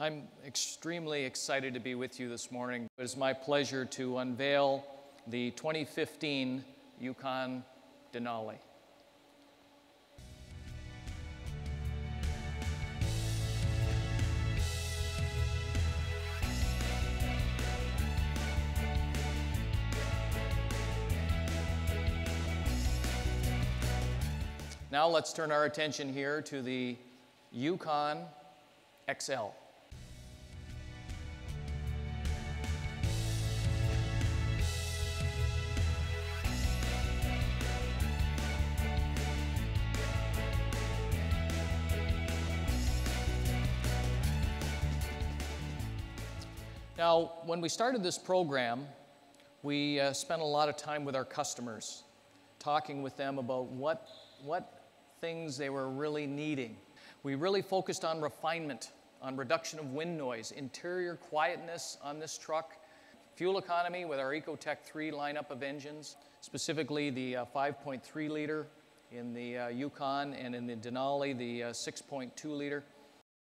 I'm extremely excited to be with you this morning. It is my pleasure to unveil the 2015 Yukon Denali. Now let's turn our attention here to the Yukon XL. Now, when we started this program, we uh, spent a lot of time with our customers, talking with them about what, what things they were really needing. We really focused on refinement, on reduction of wind noise, interior quietness on this truck, fuel economy with our Ecotec 3 lineup of engines, specifically the uh, 5.3 liter in the uh, Yukon and in the Denali, the uh, 6.2 liter.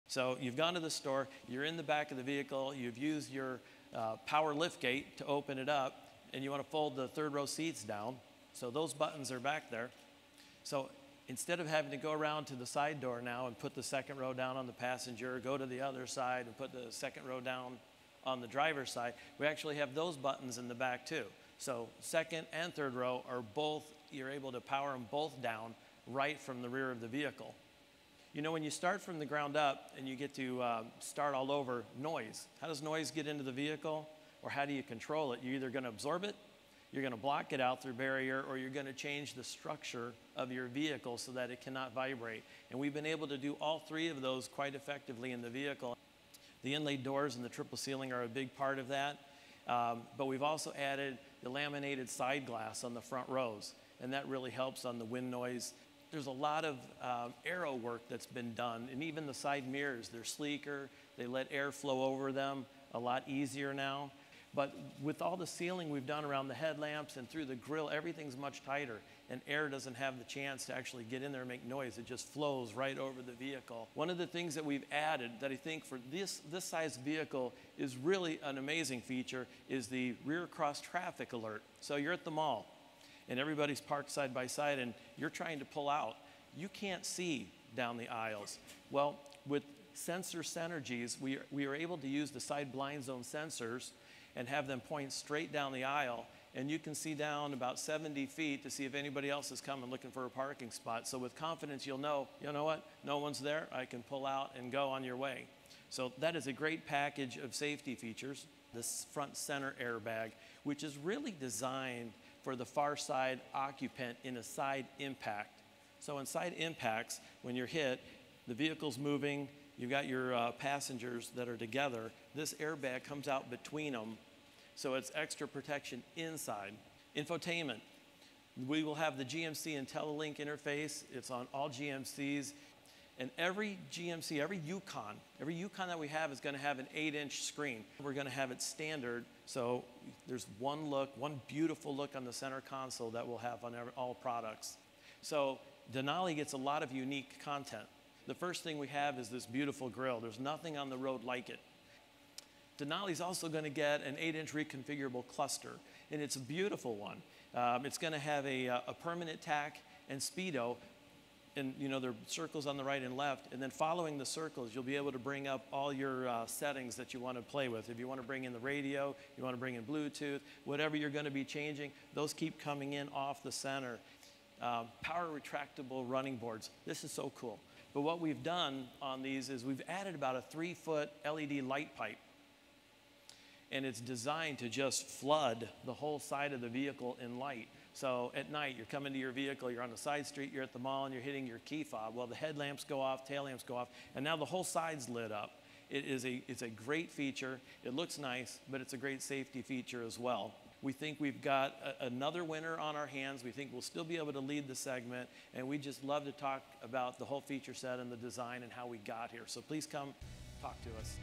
So you've gone to the store, you're in the back of the vehicle, you've used your uh, power lift gate to open it up, and you want to fold the third row seats down. So those buttons are back there. So instead of having to go around to the side door now and put the second row down on the passenger, go to the other side and put the second row down on the driver's side, we actually have those buttons in the back too. So second and third row are both, you're able to power them both down right from the rear of the vehicle. You know, when you start from the ground up and you get to uh, start all over, noise. How does noise get into the vehicle? Or how do you control it? You're either going to absorb it you're going to block it out through barrier or you're going to change the structure of your vehicle so that it cannot vibrate. And we've been able to do all three of those quite effectively in the vehicle. The inlaid doors and the triple sealing are a big part of that. Um, but we've also added the laminated side glass on the front rows, and that really helps on the wind noise. There's a lot of uh, aero work that's been done, and even the side mirrors, they're sleeker, they let air flow over them a lot easier now. But with all the sealing we've done around the headlamps and through the grill, everything's much tighter, and air doesn't have the chance to actually get in there and make noise. It just flows right over the vehicle. One of the things that we've added that I think for this, this size vehicle is really an amazing feature is the rear cross traffic alert. So you're at the mall, and everybody's parked side by side, and you're trying to pull out. You can't see down the aisles. Well, with sensor synergies, we are, we are able to use the side blind zone sensors and have them point straight down the aisle. And you can see down about 70 feet to see if anybody else is coming looking for a parking spot. So with confidence, you'll know, you know what? No one's there. I can pull out and go on your way. So that is a great package of safety features. This front center airbag, which is really designed for the far side occupant in a side impact. So in side impacts, when you're hit, the vehicle's moving, you've got your uh, passengers that are together. This airbag comes out between them, so it's extra protection inside. Infotainment. We will have the GMC IntelliLink interface. It's on all GMCs. And every GMC, every Yukon, every Yukon that we have is going to have an 8-inch screen. We're going to have it standard, so there's one look, one beautiful look on the center console that we'll have on all products. So Denali gets a lot of unique content. The first thing we have is this beautiful grill. There's nothing on the road like it. Denali's also going to get an 8-inch reconfigurable cluster, and it's a beautiful one. Um, it's going to have a, uh, a permanent tach and speedo, and you know there are circles on the right and left, and then following the circles, you'll be able to bring up all your uh, settings that you want to play with. If you want to bring in the radio, you want to bring in Bluetooth, whatever you're going to be changing, those keep coming in off the center. Uh, power retractable running boards. This is so cool. But what we've done on these is we've added about a three foot LED light pipe. And it's designed to just flood the whole side of the vehicle in light. So at night, you're coming to your vehicle, you're on the side street, you're at the mall, and you're hitting your key fob. Well, the headlamps go off, tail lamps go off, and now the whole side's lit up. It is a, it's a great feature. It looks nice, but it's a great safety feature as well. We think we've got a, another winner on our hands. We think we'll still be able to lead the segment, and we just love to talk about the whole feature set and the design and how we got here. So please come talk to us.